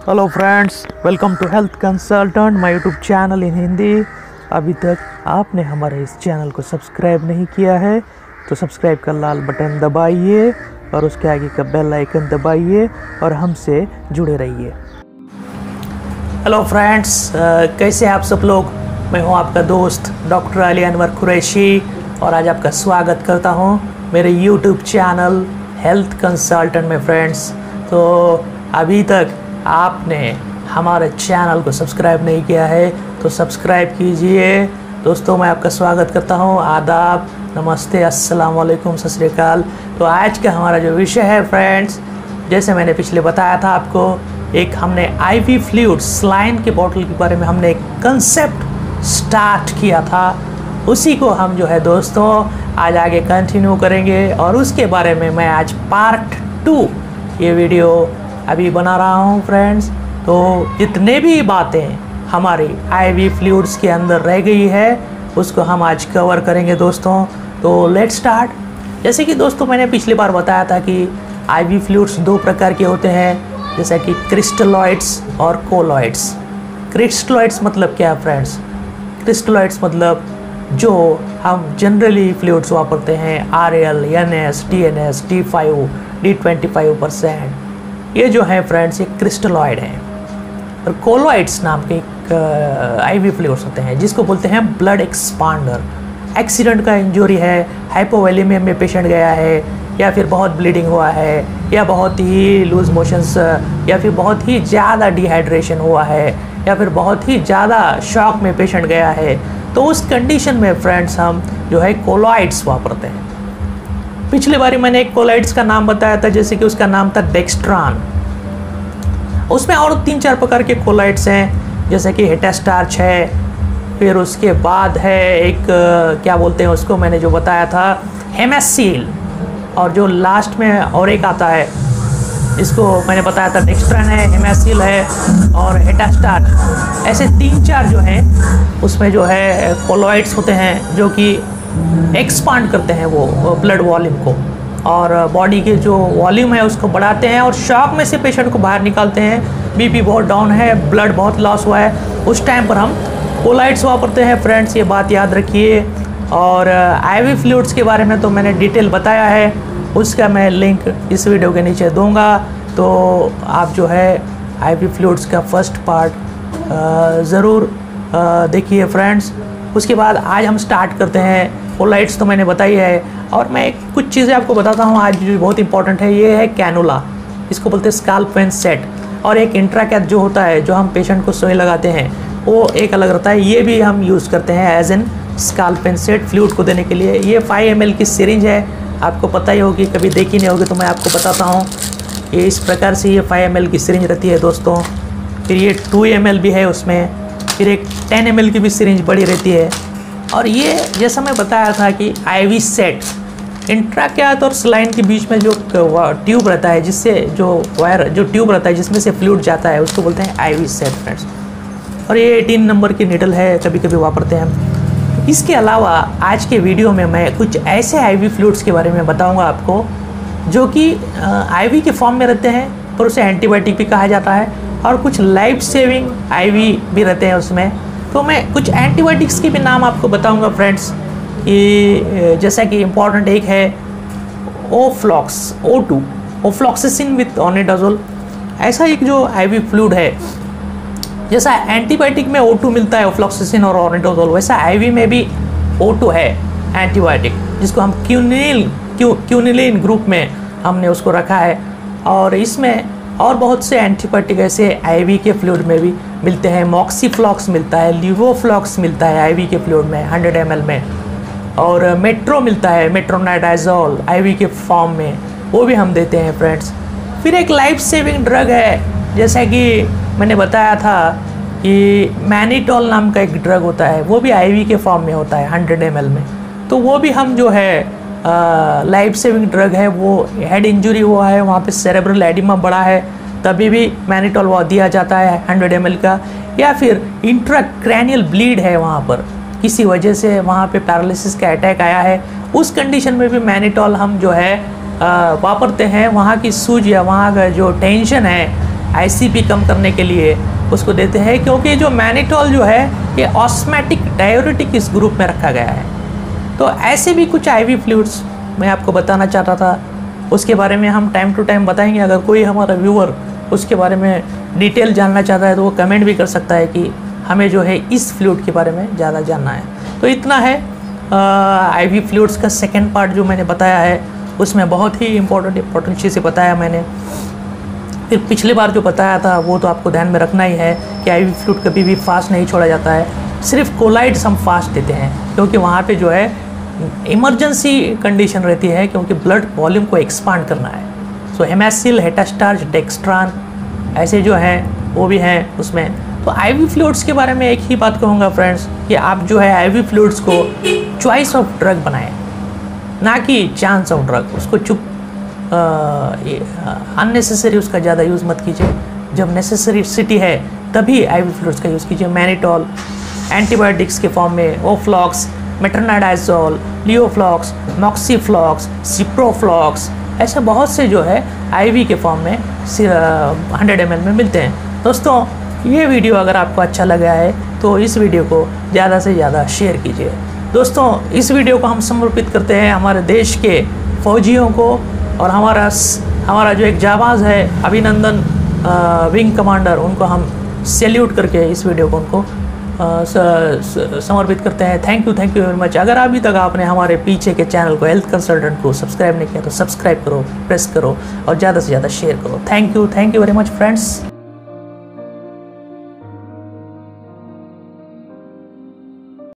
Hello friends welcome to health consultant my YouTube channel in Hindi अभी तक आपने हमारे इस चैनल को सब्सक्राइब नहीं किया है तो सब्सक्राइब का लाल बटन दबाइए और उसके आगे का बेल आइकन दबाइए और हमसे जुड़े रहिए। हेलो फ्रेंड्स कैसे आप सब लोग? मैं हूँ आपका दोस्त डॉक्टर अली अनवर कुरैशी और आज आपका स्वागत करता हूँ मेरे यूट्यूब चैनल हेल्थ कंसल्टेंट में फ्रेंड्स तो अभी तक आपने हमारे चैनल को सब्सक्राइब नहीं किया है तो सब्सक्राइब कीजिए। दोस्तों, मैं आपका स्वागत करता हूँ। आदाब, नमस्ते, अस्सलाम वालेकुम, सत श्री अकाल। तो आज का हमारा जो विषय है फ्रेंड्स जैसे मैंने पिछले बताया था आपको, एक हमने आईवी फ्लूइड स्लाइन के बॉटल के बारे में हमने एक कंसेप्ट स्टार्ट किया था। उसी को हम जो है, दोस्तों, आज आगे कंटिन्यू करेंगे। और उसके बारे में मैं आज पार्ट टू ये वीडियो अभी बना रहा हूँ फ्रेंड्स तो जितने भी बातें हमारी आईवी फ्लूइड्स के अंदर रह गई है, उसको हम आज कवर करेंगे दोस्तों. तो लेट स्टार्ट जैसे कि दोस्तों मैंने पिछली बार बताया था कि आईवी फ्लूइड्स दो प्रकार के होते हैं, जैसे कि क्रिस्टलॉइड्स और कोलॉइड्स क्रिस्टलॉइड्स मतलब क्या है फ्रेंड्स क्रिस्टलॉइड्स मतलब जो हम जनरली फ्लूड्स वापरते हैं R L N S T N S T five D twenty five percent ये जो है फ्रेंड्स ये क्रिस्टलॉइड हैं। और कोलोइड्स नाम के एक आईवी फ्लूइड्स होते हैं जिसको बोलते हैं ब्लड एक्सपांडर एक्सीडेंट का इंजरी है हाइपोवेलिमियम में पेशेंट गया है, या फिर बहुत ब्लीडिंग हुआ है, या बहुत ही लूज मोशंस या फिर बहुत ही ज़्यादा डिहाइड्रेशन हुआ है, या फिर बहुत ही ज़्यादा शॉक में पेशेंट गया है। तो उस कंडीशन में फ्रेंड्स हम जो है कोलोइड्स वापरते हैं। पिछली बारी मैंने एक कोलाइड्स का नाम बताया था, जैसे कि उसका नाम था डेक्स्ट्रान। उसमें और तीन चार प्रकार के कोलाइड्स हैं, जैसे कि हेटास्टार्च है, फिर उसके बाद है एक, क्या बोलते हैं उसको मैंने जो बताया था, हेमेसील। और जो लास्ट में और एक आता है, इसको मैंने बताया था डेक्स्ट्रान है, हेमेसिल है और हेटास्टार्च ऐसे तीन चार जो हैं, उसमें जो है कोलोइड्स होते हैं, जो कि एक्सपांड करते हैं वो ब्लड वॉल्यूम को। और बॉडी के जो वॉल्यूम है उसको बढ़ाते हैं और शॉक में से पेशेंट को बाहर निकालते हैं। बीपी बहुत डाउन है ब्लड बहुत लॉस हुआ है। उस टाइम पर हम कोलाइट्स वापरते हैं फ्रेंड्स ये बात याद रखिए। और आईवी फ्लूड्स के बारे में तो मैंने डिटेल बताया है, उसका मैं लिंक इस वीडियो के नीचे दूँगा। तो आप जो है आईवी फ्लूड्स का फ़र्स्ट पार्ट ज़रूर देखिए फ्रेंड्स उसके बाद आज हम स्टार्ट करते हैं वो लाइट्स तो मैंने बताई है। और मैं कुछ चीज़ें आपको बताता हूँ, आज जो बहुत इंपॉर्टेंट है, ये है कैनुला इसको बोलते हैं स्काल पेन सेट और एक इंट्राकैथ जो होता है, जो हम पेशेंट को सोई लगाते हैं, वो एक अलग रहता है। ये भी हम यूज़ करते हैं as an scalp vein set fluid को देने के लिए। ये फाइव एम की सीरीज़ है। आपको पता ही होगी, कभी देखी नहीं होगी तो मैं आपको बताता हूँ। ये इस प्रकार से ये फाइव एम की सीरीज़ रहती है दोस्तों। फिर ये टू एम भी है उसमें। फिर एक 10 एम की भी सिरिंज बड़ी रहती है। और ये जैसा मैं बताया था कि आईवी सेट इंट्राक्यात और स्लाइन के बीच में जो ट्यूब रहता है, जिससे जो वायर जो ट्यूब रहता है, जिसमें से फ्लूड जाता है, उसको बोलते हैं आईवी सेट फ्रेंड्स और ये 18 नंबर की निडल है कभी कभी वापरते हैं इसके अलावा, आज के वीडियो में मैं कुछ ऐसे आईवी फ्लूड्स के बारे में बताऊँगा आपको, जो कि आईवी के फॉर्म में रहते हैं, पर उसे एंटीबायोटिक भी कहा जाता है, और कुछ लाइफ सेविंग आईवी भी रहते हैं उसमें. तो मैं कुछ एंटीबायोटिक्स के भी नाम आपको बताऊँगा फ्रेंड्स कि जैसा कि इंपॉर्टेंट एक है oflox O two ofloxacin with ornidazole ऐसा एक जो आईवी फ्लूड है, जैसा एंटीबायोटिक में ओ टू मिलता है ओफ्लॉक्सिसिन और ऑनिडाजोल वैसा आईवी में भी ओ टू है एंटीबायोटिक जिसको हम क्यूनिल क्यू क्यूनिलिन ग्रुप में हमने उसको रखा है। और इसमें और बहुत से एंटीबायोटिक ऐसे आईवी के फ्लूड में भी मिलते हैं। मॉक्सीफ्लॉक्स मिलता है लिवोफ्लॉक्स मिलता है आईवी के फ्लूड में 100 एम में। और मेट्रो मिलता है मेट्रोनाइडाजोल आईवी के फॉर्म में। वो भी हम देते हैं फ्रेंड्स फिर एक लाइफ सेविंग ड्रग है। जैसा कि मैंने बताया था कि मैनीटोल नाम का एक ड्रग होता है, वो भी आईवी के फॉर्म में होता है 100 एम में। तो वो भी हम जो है लाइफ सेविंग ड्रग है, वो हेड इंजरी हुआ है, वहाँ पे सेरेब्रल एडिमा बड़ा है, तभी भी मैनिटोल वो दिया जाता है हंड्रेड एम का, या फिर इंट्राक्रैनियल ब्लीड है वहाँ पर, किसी वजह से वहाँ पे पैरालिसिस का अटैक आया है, उस कंडीशन में भी मैनिटोल हम जो है वापरते हैं, वहाँ की सूज या वहाँ का जो टेंशन है आईसीपी कम करने के लिए, उसको देते हैं, क्योंकि जो मैनिटोल जो है, ये ऑस्मेटिक डायोरेटिक इस ग्रुप में रखा गया है। तो ऐसे भी कुछ आईवी फ्लूड्स मैं आपको बताना चाहता था। उसके बारे में हम टाइम टू टाइम बताएँगे। अगर कोई हमारा व्यूअर उसके बारे में डिटेल जानना चाहता है तो वो कमेंट भी कर सकता है कि हमें जो है इस फ्लूड के बारे में ज़्यादा जानना है। तो इतना है आई वी फ्लूड्स का सेकेंड पार्ट जो मैंने बताया है, उसमें बहुत ही इंपॉर्टेंट इंपॉर्टेंट चीज़ें बताया मैंने। फिर पिछली बार जो बताया था, वो तो आपको ध्यान में रखना ही है कि आई वी फ्लूड कभी भी फास्ट नहीं छोड़ा जाता है। सिर्फ़ कोलाइड्स हम फास्ट देते हैं, क्योंकि वहाँ पे जो है इमरजेंसी कंडीशन रहती है क्योंकि ब्लड वॉल्यूम को एक्सपांड करना है। सो हेमेसिल हेटास्टार्च डेक्स्ट्रान ऐसे जो हैं, वो भी हैं उसमें। तो आईवी फ्लूड्स के बारे में एक ही बात कहूँगा फ्रेंड्स कि आप जो है आईवी फ्लूड्स को चॉइस ऑफ़ ड्रग बनाएँ। ना कि चांस ऑफ़ ड्रग उसको चुप अननेसेसरी उसका ज़्यादा यूज़ मत कीजिए। जब नेसेसरी सिटी है, तभी आईवी फ्लूड्स का यूज़ कीजिए। मैनिटॉल एंटीबायोटिक्स के फॉर्म में oflox metronidazole levoflox moxiflox ciproflox ऐसे बहुत से जो है आईवी के फॉर्म में हंड्रेड एम में मिलते हैं। दोस्तों, ये वीडियो अगर आपको अच्छा लगा है तो इस वीडियो को ज़्यादा से ज़्यादा शेयर कीजिए। दोस्तों, इस वीडियो को हम समर्पित करते हैं हमारे देश के फौजियों को और हमारा हमारा जो एक जाबाज है, अभिनंदन विंग कमांडर उनको हम सैल्यूट करके इस वीडियो को उनको समर्पित करते हैं। Thank you thank you very much अगर अभी तक आपने हमारे पीछे के चैनल को हेल्थ कंसल्टेंट को सब्सक्राइब नहीं किया तो सब्सक्राइब करो प्रेस करो और ज़्यादा से ज़्यादा शेयर करो। Thank you thank you very much friends